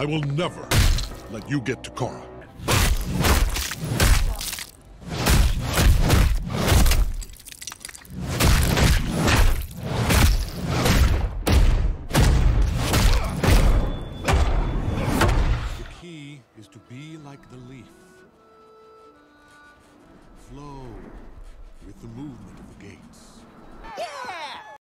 I will never let you get to Korra. The key is to be like the leaf. Flow with the movement of the gate.